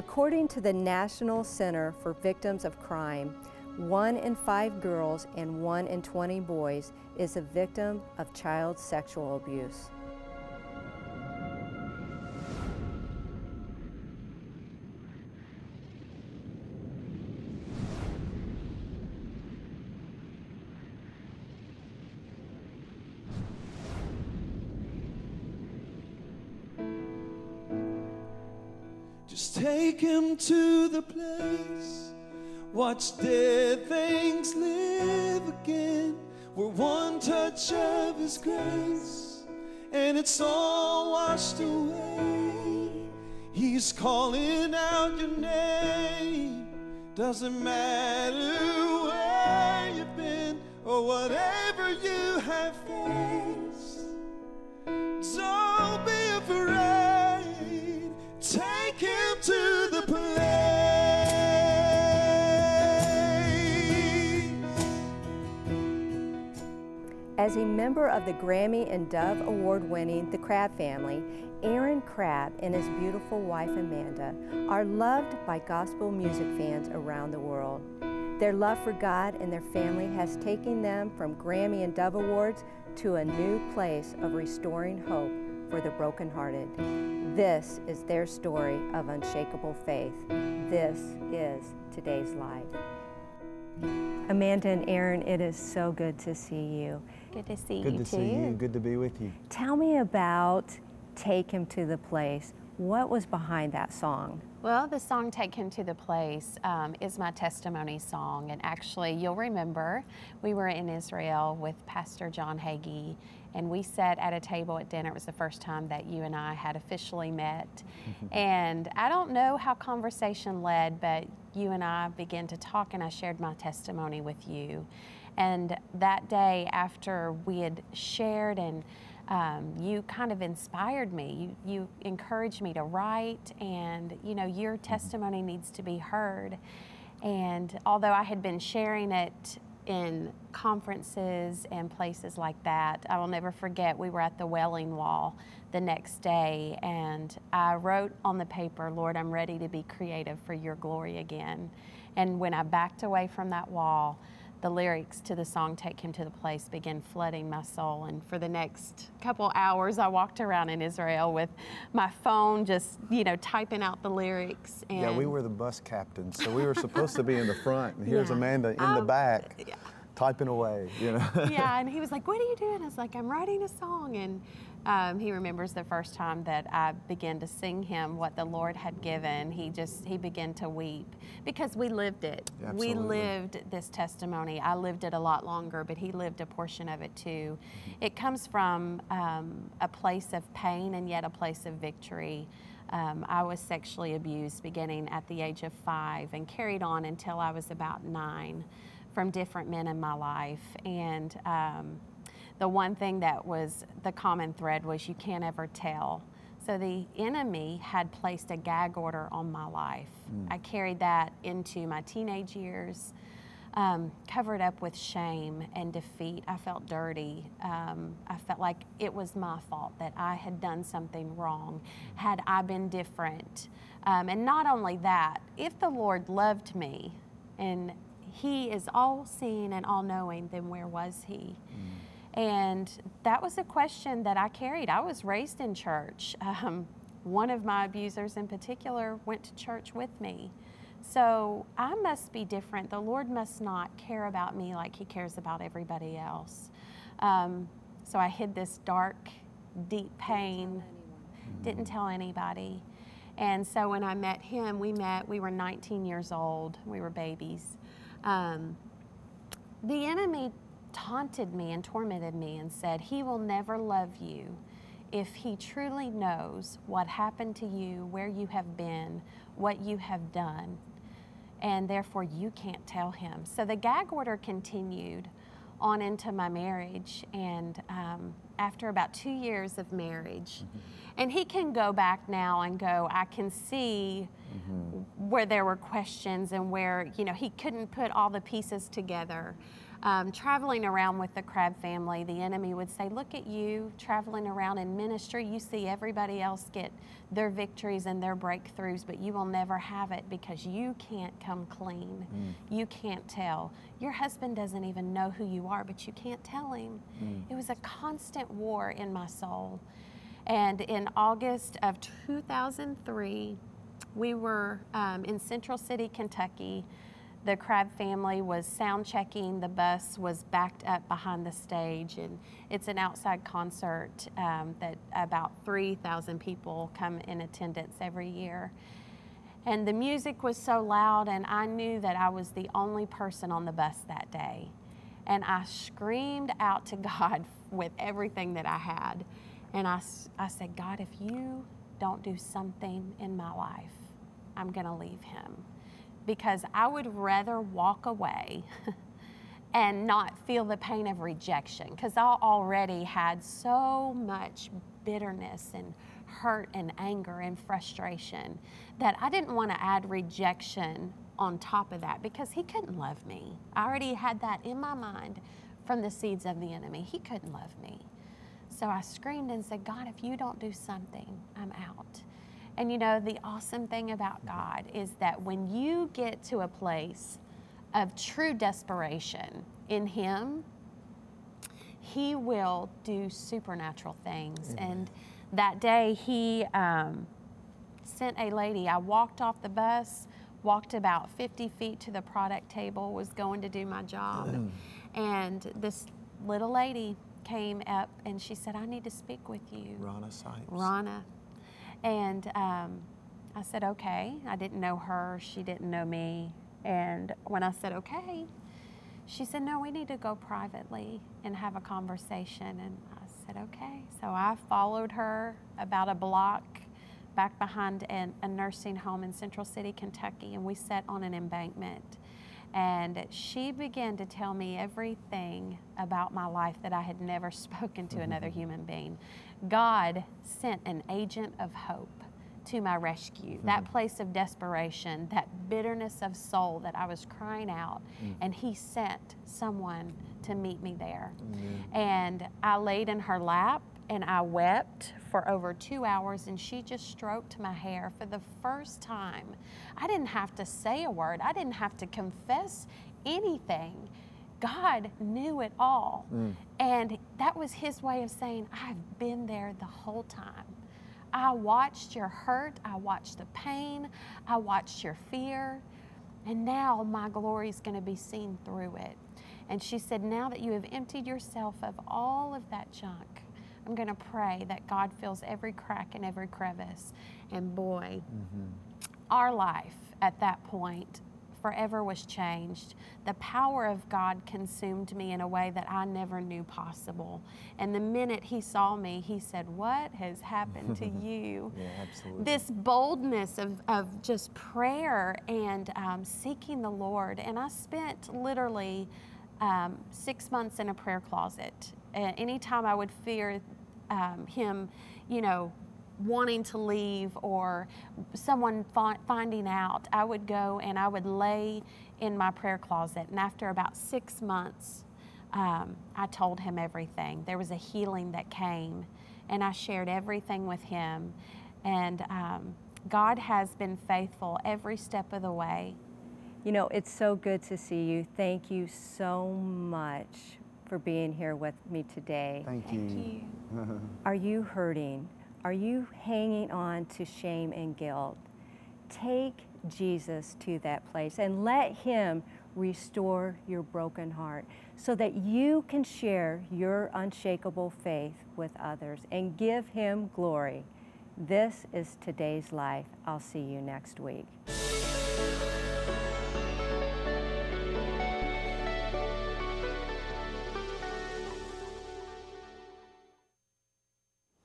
According to the National Center for Victims of Crime, one in five girls and one in 20 boys is a victim of child sexual abuse. Just take him to the place. Watch dead things live again. Where one touch of his grace and it's all washed away. He's calling out your name. Doesn't matter where you've been or whatever you have faced. As a member of the Grammy and Dove Award winning The Crabb family, Aaron Crabb and his beautiful wife Amanda are loved by gospel music fans around the world. Their love for God and their family has taken them from Grammy and Dove Awards to a new place of restoring hope for the brokenhearted. This is their story of unshakable faith. This is today's life. Amanda and Aaron, it is so good to see you. Good to see Good you Good to too. see you. Good to be with you. Tell me about Take Him to the Place. What was behind that song? Well, the song Take Him to the Place um, is my testimony song. And actually, you'll remember we were in Israel with Pastor John Hagee, and we sat at a table at dinner. It was the first time that you and I had officially met. and I don't know how conversation led, but you and I began to talk, and I shared my testimony with you. And that day, after we had shared and um, you kind of inspired me. You, you encouraged me to write, and you know, your testimony needs to be heard. And although I had been sharing it in conferences and places like that, I will never forget we were at the Wailing Wall the next day, and I wrote on the paper, Lord, I'm ready to be creative for your glory again. And when I backed away from that wall, the lyrics to the song Take Him to the Place began flooding my soul. And for the next couple hours, I walked around in Israel with my phone just, you know, typing out the lyrics. And Yeah, we were the bus captains, so we were supposed to be in the front, and here's Yeah. Amanda in the Um, back, yeah. typing away. You know. yeah, and he was like, "What are you doing?" I was like, "I'm writing a song." And um, he remembers the first time that I began to sing him what the Lord had given. He just he began to weep because we lived it. We lived this testimony. I lived it a lot longer, but he lived a portion of it too. It comes from um, a place of pain and yet a place of victory. Um, I was sexually abused beginning at the age of five and carried on until I was about nine from different men in my life. And um, the one thing that was the common thread was you can't ever tell. So the enemy had placed a gag order on my life. I carried that into my teenage years, um, covered up with shame and defeat. I felt dirty. Um, I felt like it was my fault that I had done something wrong. Had I been different? Um, and not only that, if the Lord loved me and He is all seeing and all knowing, then where was He? And that was a question that I carried. I was raised in church. Um, one of my abusers in particular went to church with me. So I must be different. The Lord must not care about me like He cares about everybody else. Um, so I hid this dark, deep pain, didn't tell anybody. And so when I met him, we met, we were 19 years old, we were babies. Um, the enemy taunted me and tormented me and said, He will never love you if he truly knows what happened to you, where you have been, what you have done, and therefore you can't tell him. So the gag order continued on into my marriage, and um, after about two years of marriage, and he can go back now and go, I can see where there were questions and where you know he couldn't put all the pieces together Um, traveling around with the Crabb family, the enemy would say, Look at you traveling around in ministry. You see everybody else get their victories and their breakthroughs, but you will never have it because you can't come clean. Mm. You can't tell. Your husband doesn't even know who you are, but you can't tell him. Mm. It was a constant war in my soul. And in August of 2003, we were um, in Central City, Kentucky. The Crabb family was sound checking. The bus was backed up behind the stage, and it's an outside concert um, that about 3,000 people come in attendance every year. And the music was so loud, and I knew that I was the only person on the bus that day. And I screamed out to God with everything that I had. And I, I said, God, if you don't do something in my life, I'm going to leave him because I would rather walk away and not feel the pain of rejection because I already had so much bitterness and hurt and anger and frustration that I didn't want to add rejection on top of that because he couldn't love me. I already had that in my mind from the seeds of the enemy. He couldn't love me. So I screamed and said, God, if you don't do something, I'm out. And you know, the awesome thing about God is that when you get to a place of true desperation in Him, He will do supernatural things. Mm-hmm. And that day, He um, sent a lady. I walked off the bus, walked about 50 feet to the product table, was going to do my job. Mm. And this little lady came up and she said, I need to speak with you. Rana Sipes. Rana. And um, I said, okay. I didn't know her, she didn't know me. And when I said, okay, she said, no, we need to go privately and have a conversation. And I said, okay. So I followed her about a block back behind an, a nursing home in Central City, Kentucky, and we sat on an embankment. And she began to tell me everything about my life that I had never spoken to another human being. God sent an agent of hope to my rescue. Mm-hmm. That place of desperation, that bitterness of soul that I was crying out, mm. and He sent someone to meet me there. Mm-hmm. And I laid in her lap and I wept for over two hours, and she just stroked my hair for the first time. I didn't have to say a word, I didn't have to confess anything. God knew it all. Mm. And that was His way of saying, I've been there the whole time. I watched your hurt, I watched the pain, I watched your fear, and now my glory is going to be seen through it. And she said, Now that you have emptied yourself of all of that junk, I'm going to pray that God fills every crack and every crevice. And boy, mm-hmm. our life at that point forever was changed. The power of God consumed me in a way that I never knew possible. And the minute he saw me, he said, What has happened to you? yeah, absolutely. This boldness of, of just prayer and um, seeking the Lord. And I spent literally um, six months in a prayer closet. Uh, anytime I would fear um, him, you know, wanting to leave or someone finding out, I would go and I would lay in my prayer closet. And after about six months, um, I told him everything. There was a healing that came, and I shared everything with him. And um, God has been faithful every step of the way. You know, it's so good to see you. Thank you so much for being here with me today. Thank, Thank you. you. Are you hurting? Are you hanging on to shame and guilt? Take Jesus to that place and let Him restore your broken heart so that you can share your unshakable faith with others and give Him glory. This is today's life. I'll see you next week.